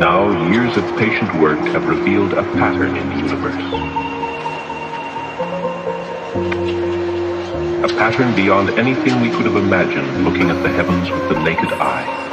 Now, years of patient work have revealed a pattern in the universe. A pattern beyond anything we could have imagined looking at the heavens with the naked eye.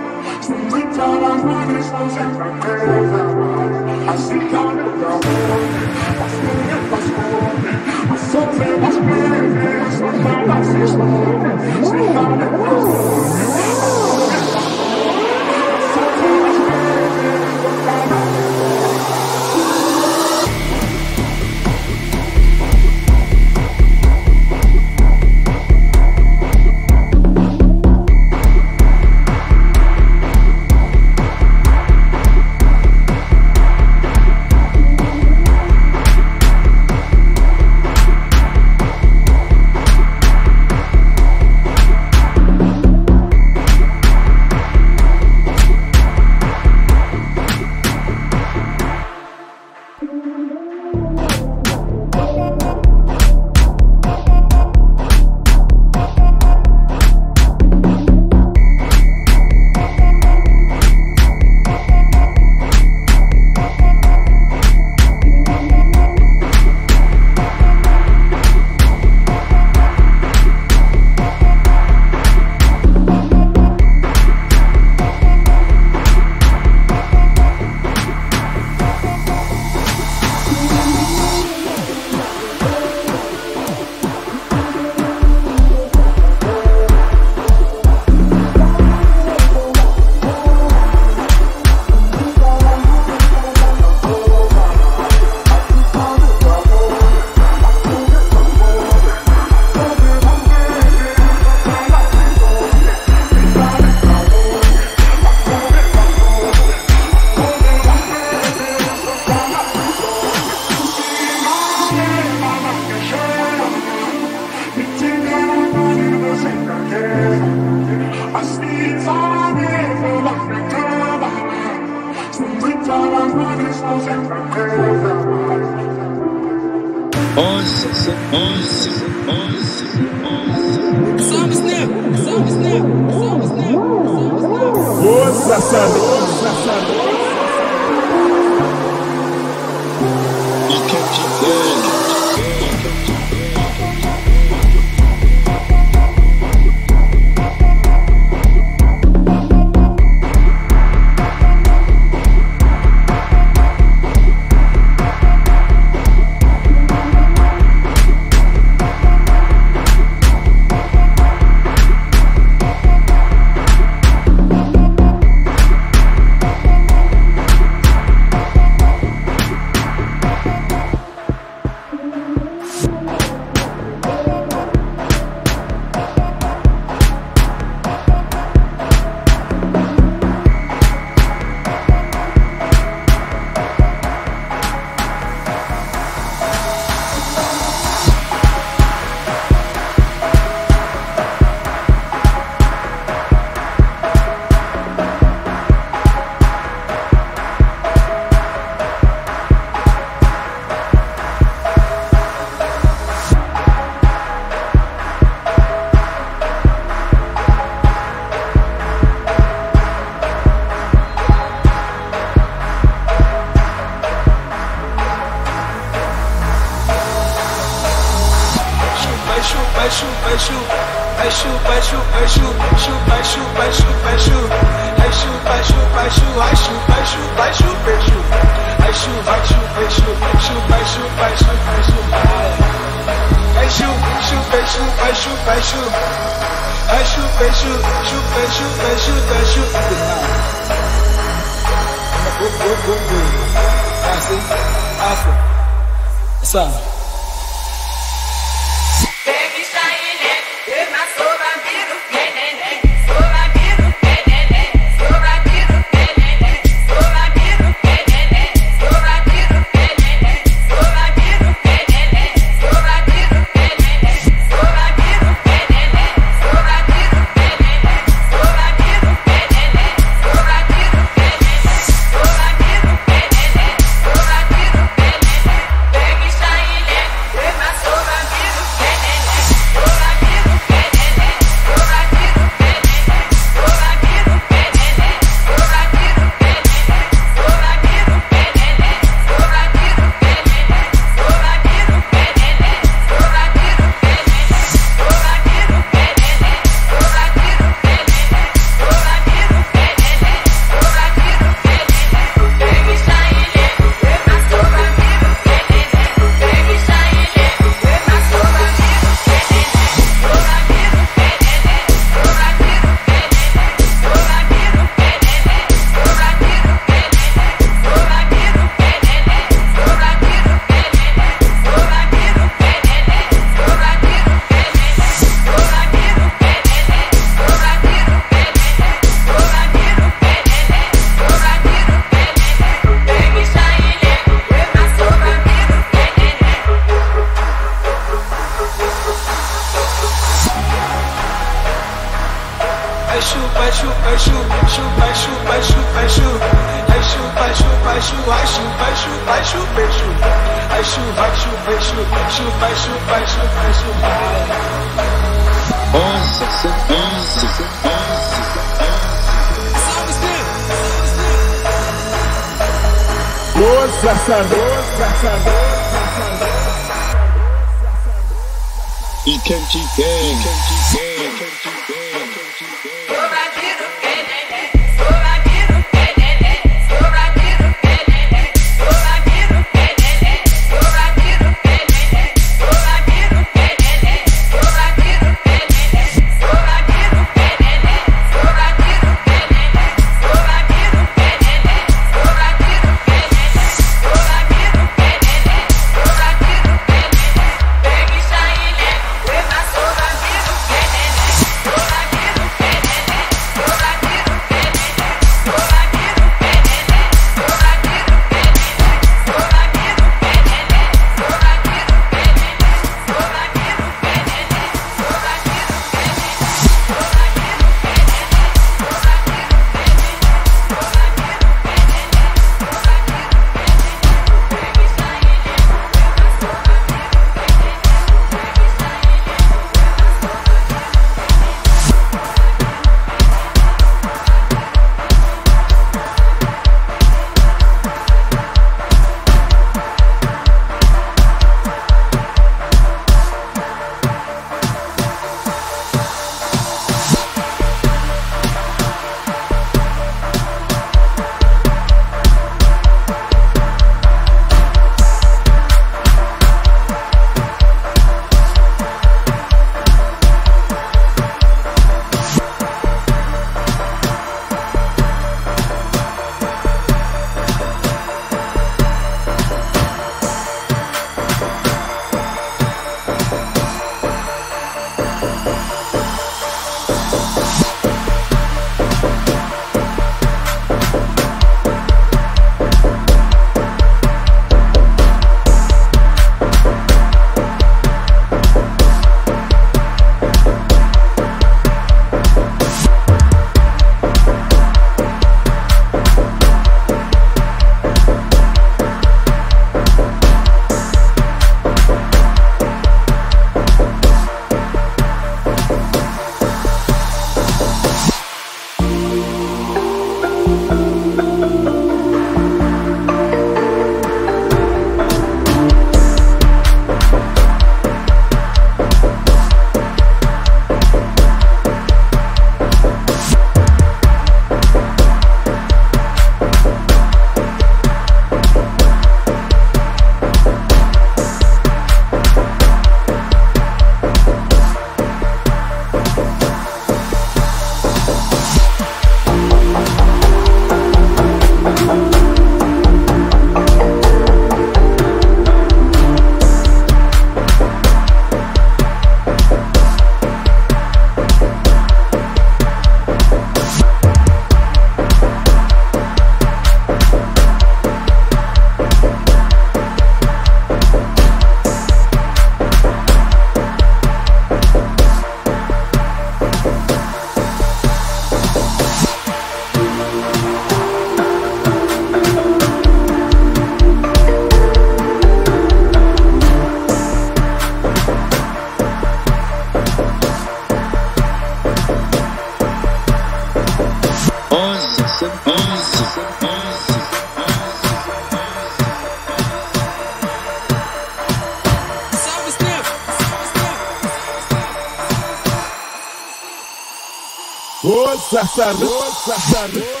Ô, sassarô, sassarô.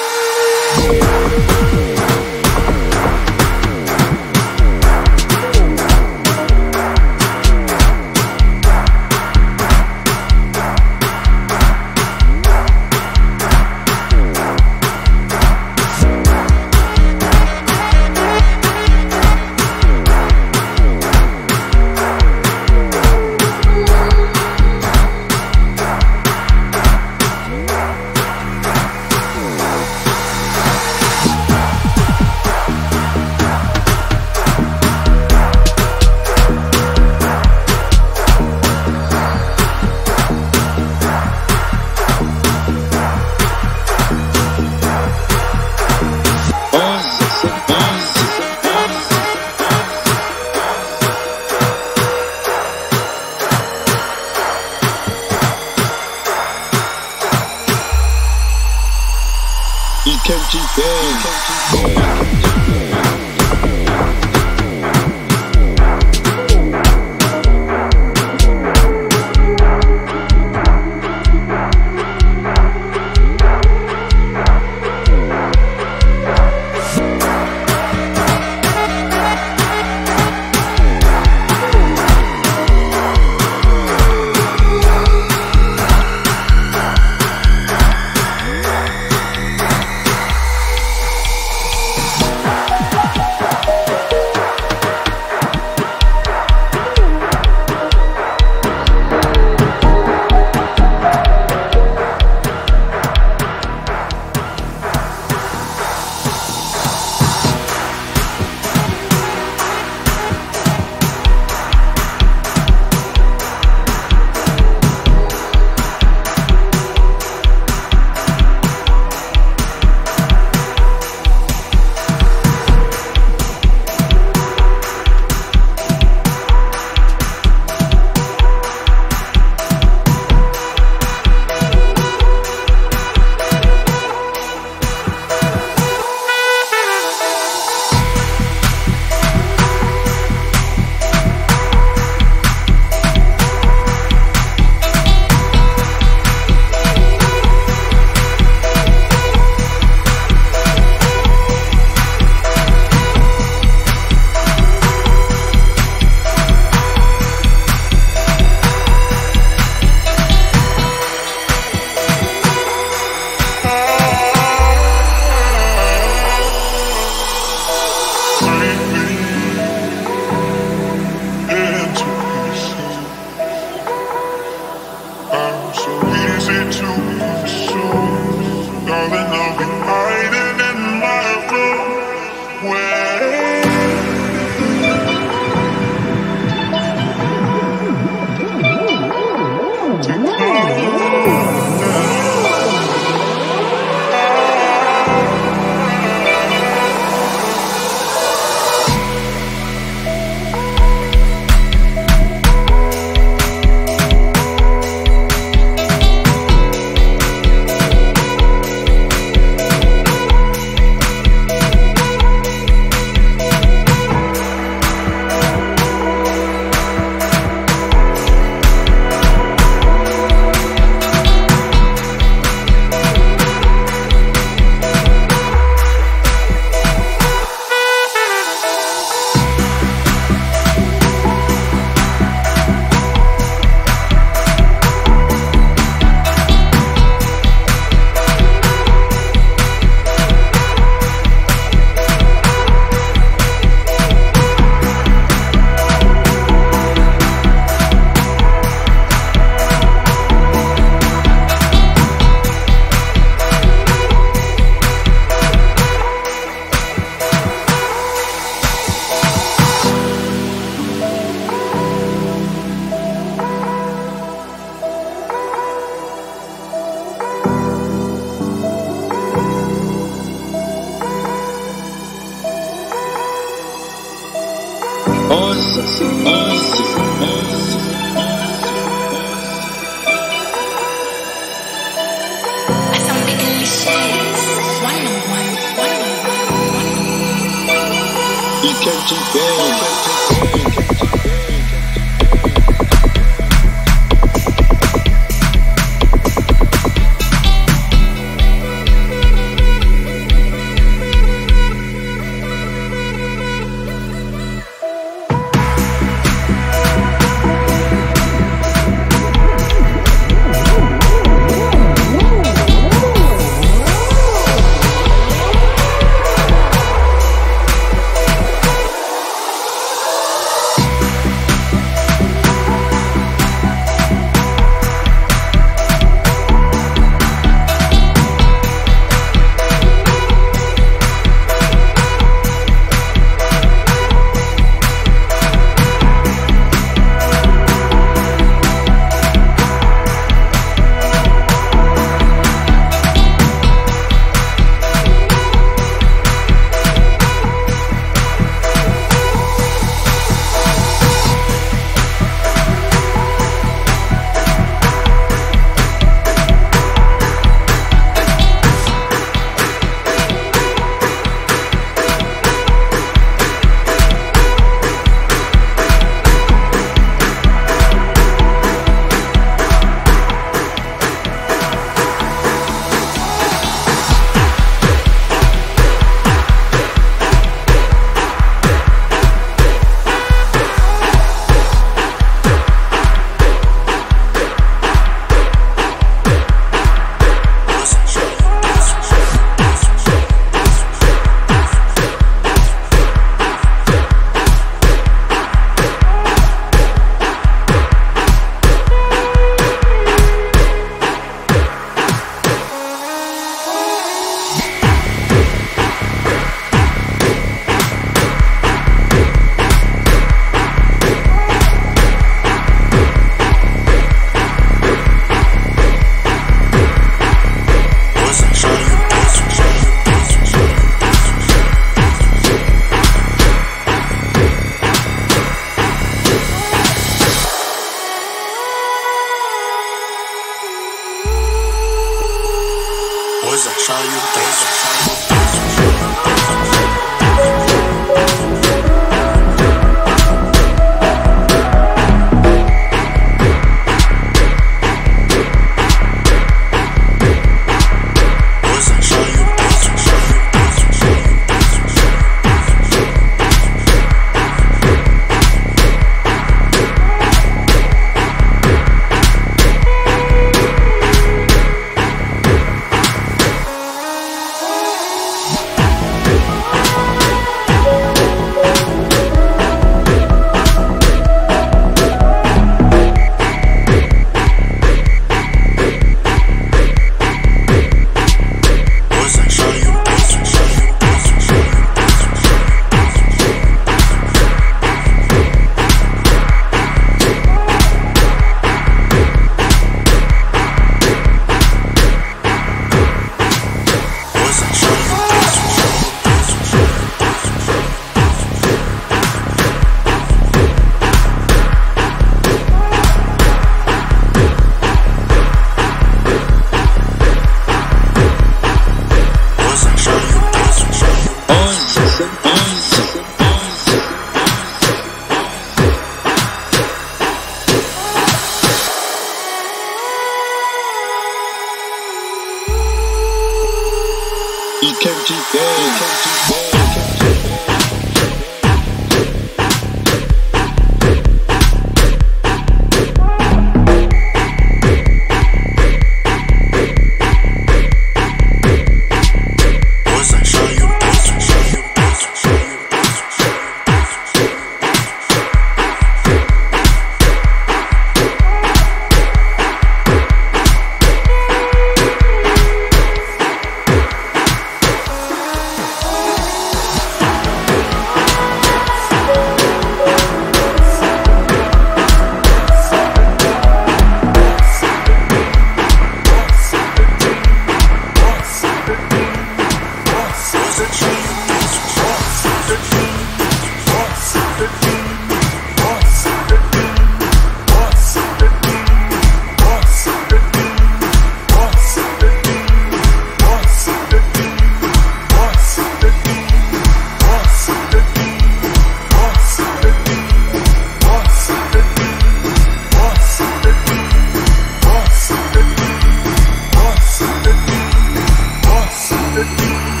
Thank you.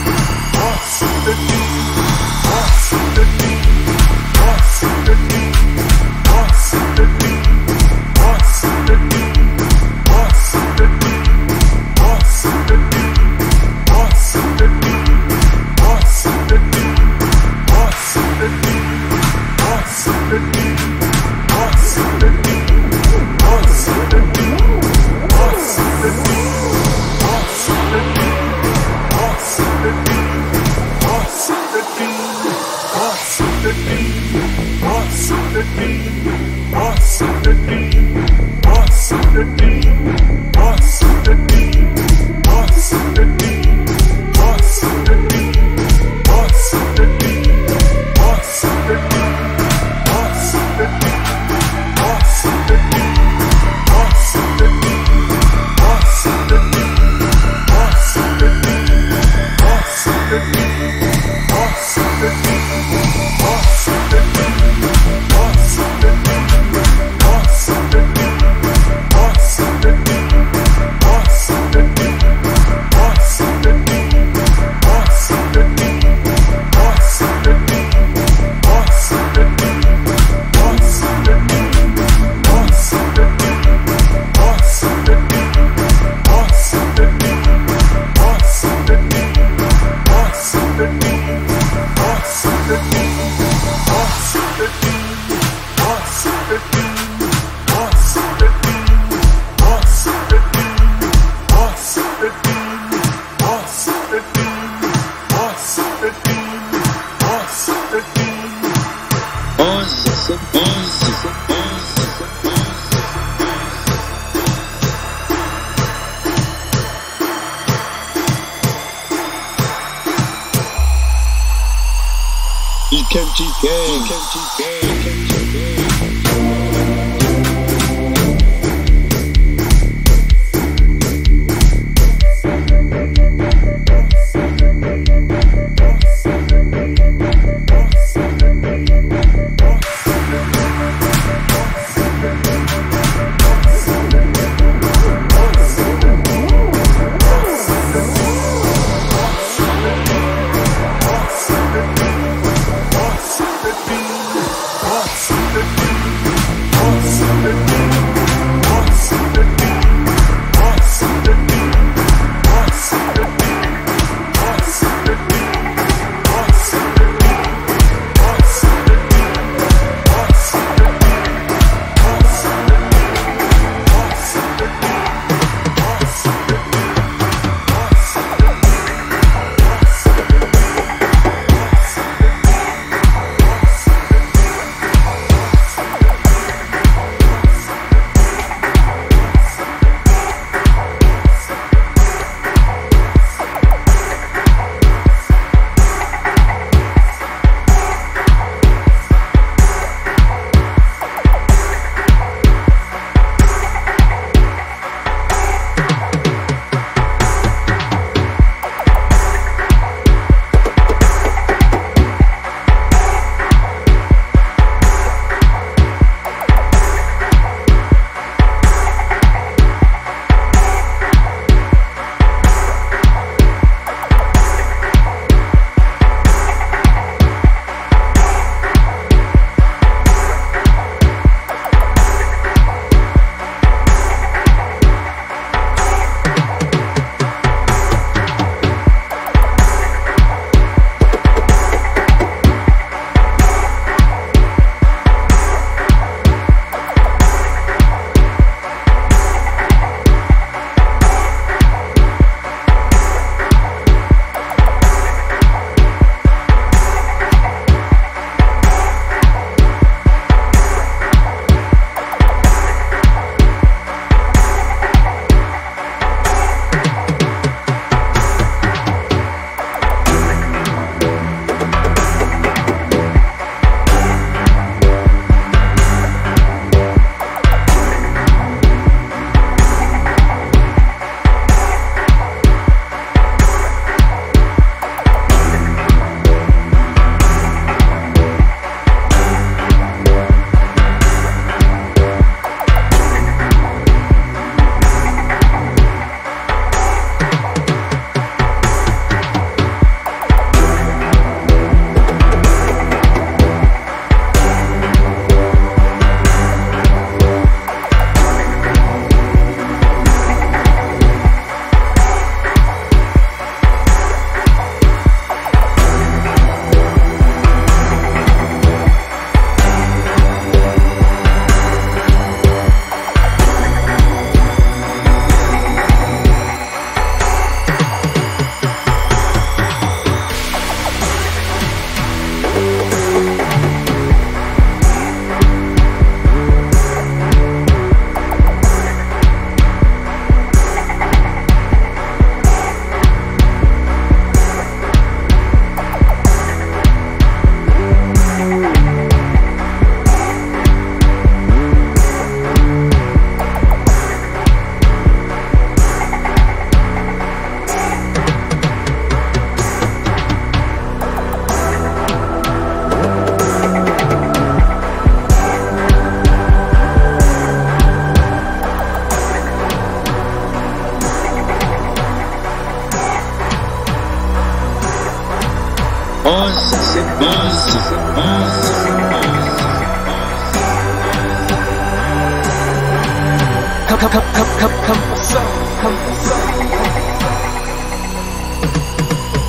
come, come, come, come, come, come, come, come, come.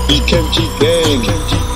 EKMG gang.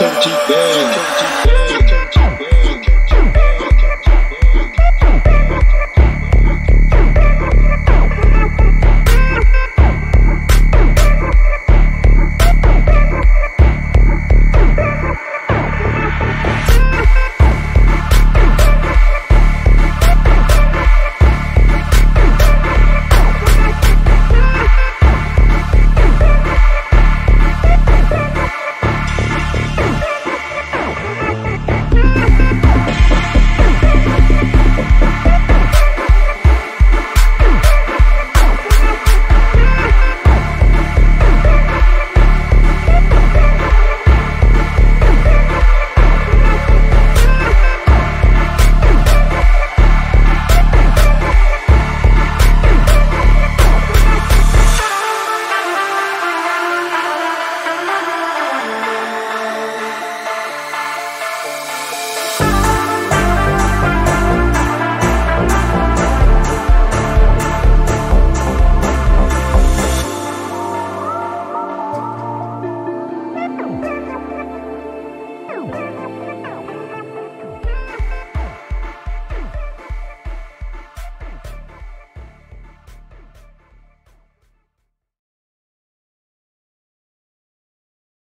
Nossa. keep Gang.